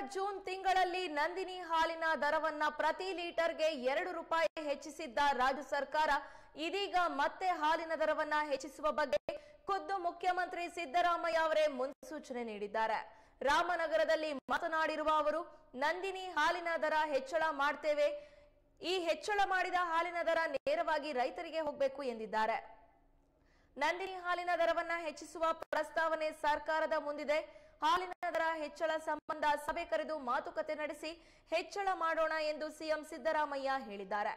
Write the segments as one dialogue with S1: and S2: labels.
S1: June ತಿಂಗಳಲ್ಲಿ ನಂದಿನಿ ಹಾಲಿನ ದರವನ್ನ ಪ್ರತಿ ಲೀಟರ್ಗೆ ಎರಡು ರೂಪಾಯಿ ಹೆಚ್ಚಿಸಿದ್ದ ರಾಜ್ಯ ಸರ್ಕಾರ ಇದೀಗ ಮತ್ತೆ ಹಾಲಿನ ದರವನ್ನ ಹೆಚ್ಚಿಸುವ ಬಗ್ಗೆ ಖುದ್ದು ಮುಖ್ಯಮಂತ್ರಿ ಸಿದ್ದರಾಮಯ್ಯ ಅವರೇ ಮುನ್ಸೂಚನೆ ನೀಡಿದ್ದಾರೆ. ರಾಮನಗರದಲ್ಲಿ ಮಾತನಾಡಿರುವ ಅವರು, ನಂದಿನಿ ಹಾಲಿನ ದರ ಹೆಚ್ಚಳ ಮಾಡ್ತೇವೆ. ಈ ಹೆಚ್ಚಳ ಮಾಡಿದ ಹಾಲಿನ ದರ ನೇರವಾಗಿ ರೈತರಿಗೆ ಹೋಗಬೇಕು ಎಂದಿದ್ದಾರೆ. ನಂದಿನಿ ಹಾಲಿನ ದರವನ್ನ ಹೆಚ್ಚಿಸುವ ಪ್ರಸ್ತಾವನೆ ಸರ್ಕಾರದ ಮುಂದಿದೆ. ಹಾಲಿನ ದರ, ಹೆಚ್ಚಳ ಸಂಬಂಧ ಸಭೆ ಕರೆದು ಮಾತುಕತೆ ನಡೆಸಿ ಹೆಚ್ಚಳ ಮಾಡೋಣ ಎಂದು ಸಿಎಂ ಸಿದ್ದರಾಮಯ್ಯ ಹೇಳಿದ್ದಾರೆ.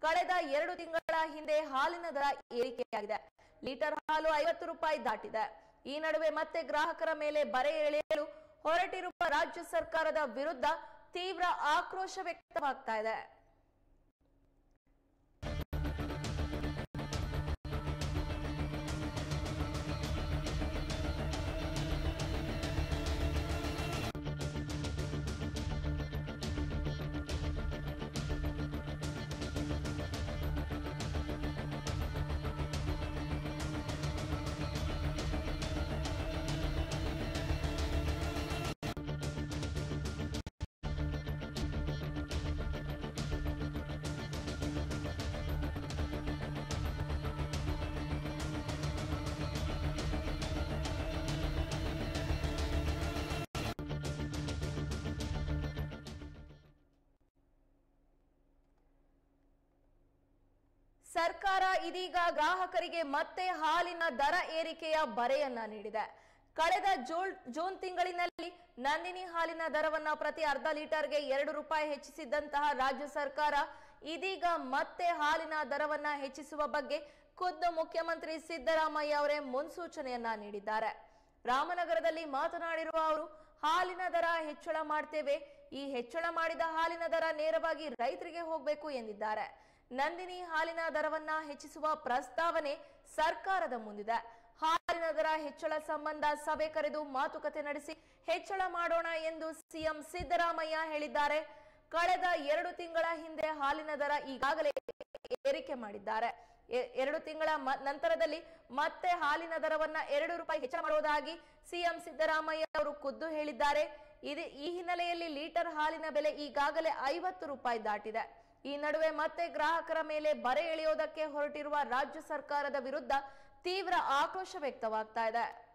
S1: ಕಳೆದ ಎರಡು ತಿಂಗಳ ಹಿಂದೆ ಹಾಲಿನ ದರ ಏರಿಕೆಯಾಗಿದೆ. ಲೀಟರ್ ಹಾಲು ಐವತ್ತು ರೂಪಾಯಿ ದಾಟಿದೆ. ಈ ನಡುವೆ ಮತ್ತೆ ಗ್ರಾಹಕರ ಮೇಲೆ ಬರೆ ಎಳೆಯಲು ಹೊರಟಿರುವ ರಾಜ್ಯ ಸರ್ಕಾರದ ವಿರುದ್ಧ ತೀವ್ರ ಆಕ್ರೋಶ ವ್ಯಕ್ತವಾಗ್ತಾ ಇದೆ. ಸರ್ಕಾರ ಇದೀಗ ಗ್ರಾಹಕರಿಗೆ ಮತ್ತೆ ಹಾಲಿನ ದರ ಏರಿಕೆಯ ಬರೆಯನ್ನ ನೀಡಿದೆ. ಕಳೆದ ಜೂನ್ ಜೂನ್ ತಿಂಗಳಿನಲ್ಲಿ ನಂದಿನಿ ಹಾಲಿನ ದರವನ್ನ ಪ್ರತಿ ಅರ್ಧ ಲೀಟರ್ಗೆ ಎರಡು ರೂಪಾಯಿ ಹೆಚ್ಚಿಸಿದ್ದಂತಹ ರಾಜ್ಯ ಸರ್ಕಾರ ಇದೀಗ ಮತ್ತೆ ಹಾಲಿನ ದರವನ್ನ ಹೆಚ್ಚಿಸುವ ಬಗ್ಗೆ ಖುದ್ದು ಮುಖ್ಯಮಂತ್ರಿ ಸಿದ್ದರಾಮಯ್ಯ ಅವರೇ ಮುನ್ಸೂಚನೆಯನ್ನ ನೀಡಿದ್ದಾರೆ. ರಾಮನಗರದಲ್ಲಿ ಮಾತನಾಡಿರುವ ಅವರು, ಹಾಲಿನ ದರ ಹೆಚ್ಚಳ ಮಾಡ್ತೇವೆ. ಈ ಹೆಚ್ಚಳ ಮಾಡಿದ ಹಾಲಿನ ದರ ನೇರವಾಗಿ ರೈತರಿಗೆ ಹೋಗಬೇಕು ಎಂದಿದ್ದಾರೆ. ನಂದಿನಿ ಹಾಲಿನ ದರವನ್ನ ಹೆಚ್ಚಿಸುವ ಪ್ರಸ್ತಾವನೆ ಸರ್ಕಾರದ ಮುಂದಿದೆ. ಹಾಲಿನ ದರ ಹೆಚ್ಚಳ ಸಂಬಂಧ ಸಭೆ ಕರೆದು ಮಾತುಕತೆ ನಡೆಸಿ ಹೆಚ್ಚಳ ಮಾಡೋಣ ಎಂದು ಸಿಎಂ ಸಿದ್ದರಾಮಯ್ಯ ಹೇಳಿದ್ದಾರೆ. ಕಳೆದ ಎರಡು ತಿಂಗಳ ಹಿಂದೆ ಹಾಲಿನ ದರ ಈಗಾಗಲೇ ಏರಿಕೆ ಮಾಡಿದ್ದಾರೆ. ಎರಡು ತಿಂಗಳ ನಂತರದಲ್ಲಿ ಮತ್ತೆ ಹಾಲಿನ ದರವನ್ನ ಎರಡು ರೂಪಾಯಿ ಹೆಚ್ಚಳ ಮಾಡುವುದಾಗಿ ಸಿಎಂ ಸಿದ್ದರಾಮಯ್ಯ ಅವರು ಖುದ್ದು ಹೇಳಿದ್ದಾರೆ. ಈ ಹಿನ್ನೆಲೆಯಲ್ಲಿ ಲೀಟರ್ ಹಾಲಿನ ಬೆಲೆ ಈಗಾಗಲೇ ಐವತ್ತು ರೂಪಾಯಿ ದಾಟಿದೆ. ಈ ನಡುವೆ ಮತ್ತೆ ಗ್ರಾಹಕರ ಮೇಲೆ ಬರೆ ಎಳೆಯೋದಕ್ಕೆ ಹೊರಟಿರುವ ರಾಜ್ಯ ಸರ್ಕಾರದ ವಿರುದ್ಧ ತೀವ್ರ ಆಕ್ರೋಶ ವ್ಯಕ್ತವಾಗ್ತಾ ಇದೆ.